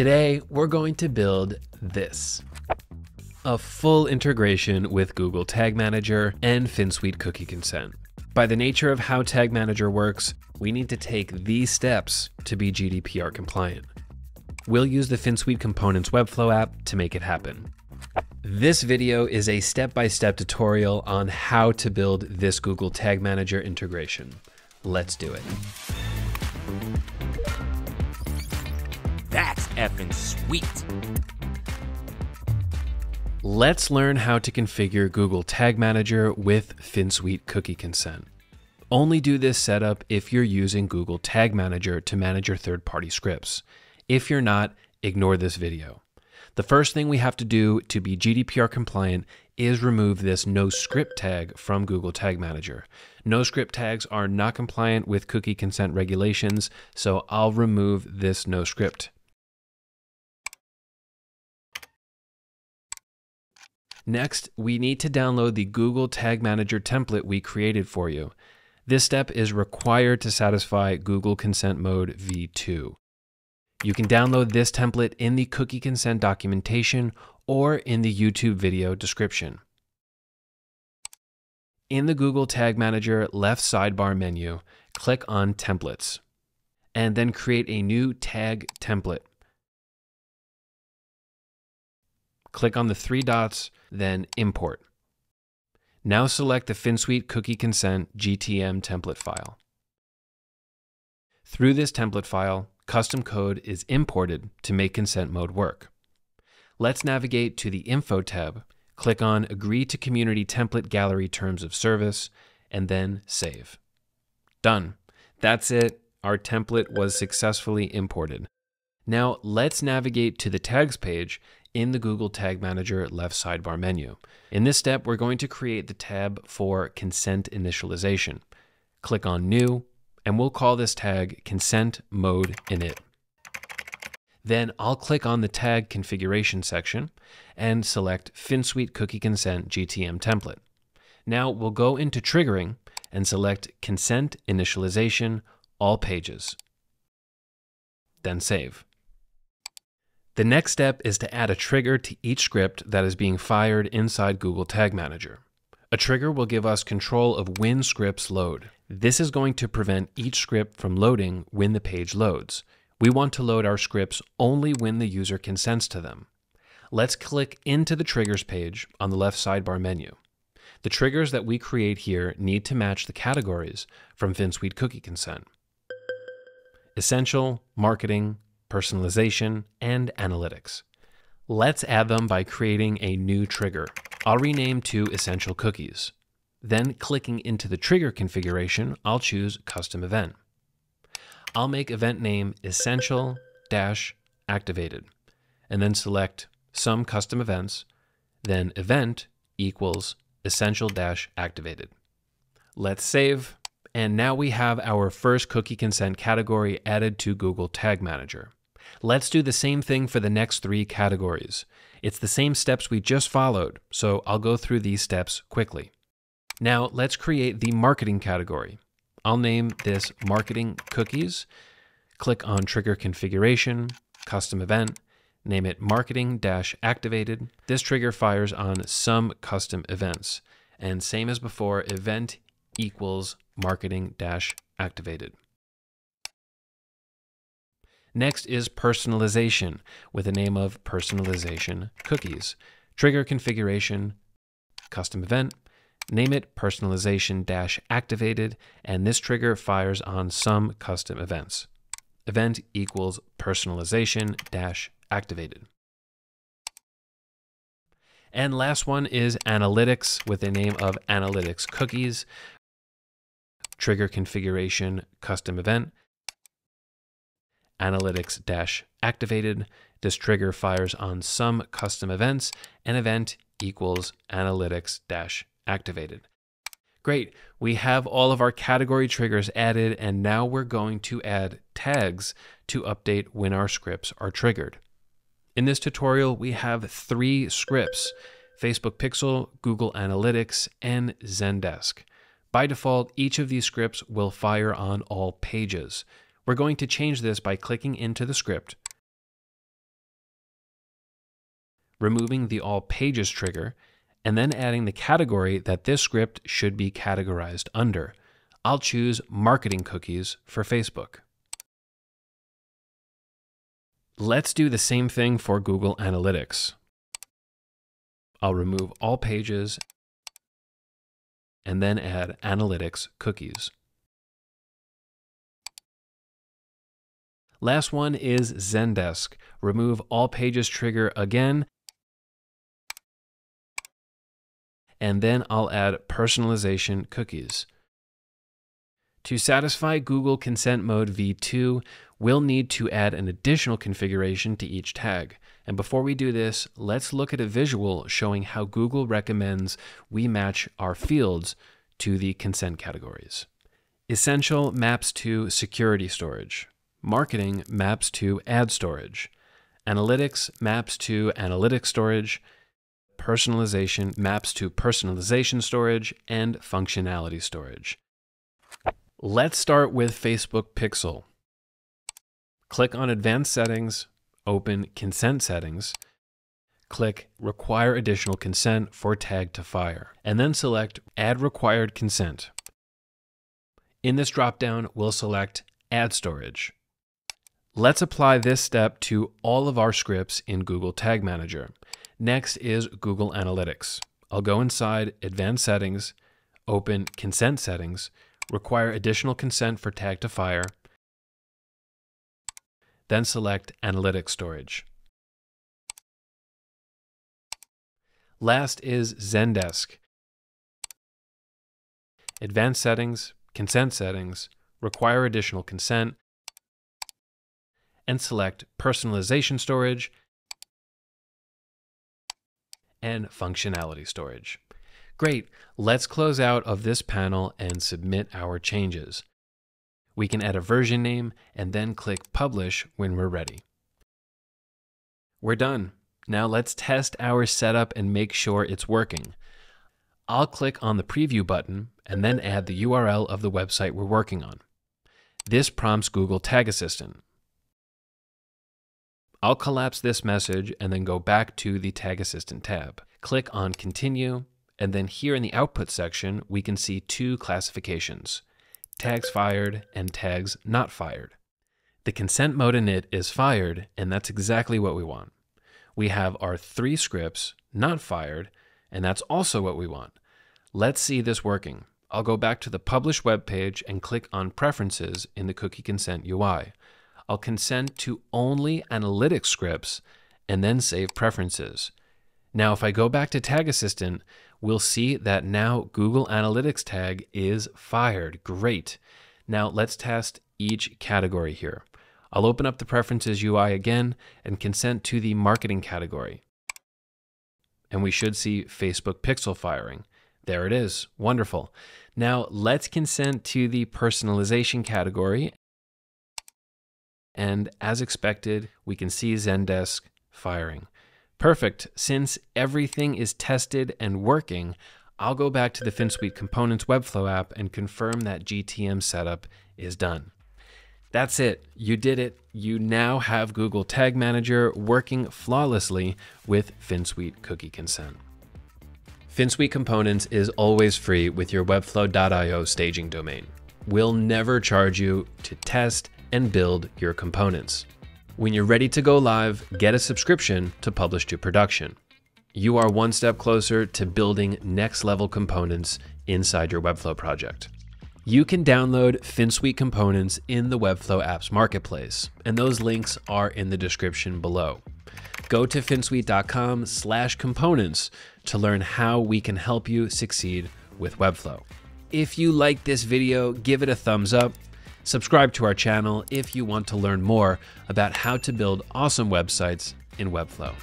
Today, we're going to build this. A full integration with Google Tag Manager and Finsweet Cookie Consent. By the nature of how Tag Manager works, we need to take these steps to be GDPR compliant. We'll use the Finsweet Components Webflow app to make it happen. This video is a step-by-step tutorial on how to build this Google Tag Manager integration. Let's do it. Effing sweet. Let's learn how to configure Google Tag Manager with Finsweet Cookie Consent. Only do this setup if you're using Google Tag Manager to manage your third-party scripts. If you're not, ignore this video. The first thing we have to do to be GDPR compliant is remove this no script tag from Google Tag Manager. No script tags are not compliant with cookie consent regulations, so I'll remove this no script. Next, we need to download the Google Tag Manager template we created for you. This step is required to satisfy Google Consent Mode v2. You can download this template in the cookie consent documentation or in the YouTube video description. In the Google Tag Manager left sidebar menu, click on Templates, and then create a new tag template. Click on the three dots, then Import. Now select the Finsweet Cookie Consent GTM template file. Through this template file, custom code is imported to make consent mode work. Let's navigate to the Info tab, click on Agree to Community Template Gallery Terms of Service, and then Save. Done. That's it. Our template was successfully imported. Now let's navigate to the Tags page in the Google Tag Manager left sidebar menu. In this step, we're going to create the tab for Consent Initialization. Click on New, and we'll call this tag Consent Mode Init. Then I'll click on the Tag Configuration section and select Finsweet Cookie Consent GTM template. Now we'll go into Triggering and select Consent Initialization All Pages. Then save. The next step is to add a trigger to each script that is being fired inside Google Tag Manager. A trigger will give us control of when scripts load. This is going to prevent each script from loading when the page loads. We want to load our scripts only when the user consents to them. Let's click into the Triggers page on the left sidebar menu. The triggers that we create here need to match the categories from Finsweet Cookie Consent. Essential, Marketing, personalization, and analytics. Let's add them by creating a new trigger. I'll rename to Essential Cookies. Then clicking into the trigger configuration, I'll choose Custom Event. I'll make event name Essential Dash Activated, and then select Some Custom Events, then Event equals Essential Dash Activated. Let's save, and now we have our first cookie consent category added to Google Tag Manager. Let's do the same thing for the next three categories. It's the same steps we just followed, so I'll go through these steps quickly. Now let's create the marketing category. I'll name this marketing cookies. Click on trigger configuration, custom event, name it marketing dash activated. This trigger fires on some custom events. And same as before, event equals marketing dash activated. Next is personalization with the name of personalization cookies. Trigger configuration, custom event, name it personalization dash activated, and this trigger fires on some custom events. Event equals personalization dash activated. And last one is analytics with the name of analytics cookies. Trigger configuration, custom event, analytics activated. This trigger fires on some custom events, and event equals analytics activated. Great, we have all of our category triggers added, and now we're going to add tags to update when our scripts are triggered. In this tutorial, we have three scripts, Facebook Pixel, Google Analytics, and Zendesk. By default, each of these scripts will fire on all pages. We're going to change this by clicking into the script, removing the all pages trigger, and then adding the category that this script should be categorized under. I'll choose marketing cookies for Facebook. Let's do the same thing for Google Analytics. I'll remove all pages and then add Analytics cookies. Last one is Zendesk. Remove all pages trigger again. And then I'll add personalization cookies. To satisfy Google Consent Mode v2, we'll need to add an additional configuration to each tag. And before we do this, let's look at a visual showing how Google recommends we match our fields to the consent categories. Essential maps to security storage. Marketing maps to ad storage. Analytics maps to analytics storage. Personalization maps to personalization storage and functionality storage. Let's start with Facebook Pixel. Click on Advanced Settings, open Consent Settings, click Require Additional Consent for Tag to Fire, and then select Add Required Consent. In this dropdown, we'll select Ad Storage. Let's apply this step to all of our scripts in Google Tag Manager. Next is Google Analytics. I'll go inside Advanced Settings, open Consent Settings, require additional consent for tag to fire, then select Analytics Storage. Last is Zendesk. Advanced Settings, Consent Settings, require additional consent, and select Personalization Storage and Functionality Storage. Great, let's close out of this panel and submit our changes. We can add a version name and then click Publish when we're ready. We're done. Now let's test our setup and make sure it's working. I'll click on the Preview button and then add the URL of the website we're working on. This prompts Google Tag Assistant. I'll collapse this message and then go back to the Tag Assistant tab. Click on Continue and then here in the output section, we can see two classifications, tags fired and tags not fired. The consent mode init is fired, and that's exactly what we want. We have our three scripts not fired, and that's also what we want. Let's see this working. I'll go back to the publish web page and click on Preferences in the Cookie Consent UI. I'll consent to only analytics scripts and then save preferences. Now, if I go back to Tag Assistant, we'll see that now Google Analytics tag is fired. Great. Now let's test each category here. I'll open up the Preferences UI again and consent to the Marketing category. And we should see Facebook Pixel firing. There it is. Wonderful. Now let's consent to the Personalization category. And as expected, we can see Zendesk firing. Perfect. Since everything is tested and working, I'll go back to the Finsweet Components Webflow app and confirm that GTM setup is done. That's it. You did it. You now have Google Tag Manager working flawlessly with Finsweet Cookie Consent. Finsweet Components is always free with your Webflow.io staging domain. We'll never charge you to test and build your components. When you're ready to go live, get a subscription to Publish to Production. You are one step closer to building next level components inside your Webflow project. You can download Finsweet components in the Webflow Apps Marketplace, and those links are in the description below. Go to finsweet.com slash components to learn how we can help you succeed with Webflow. If you like this video, give it a thumbs up Subscribe to our channel if you want to learn more about how to build awesome websites in Webflow.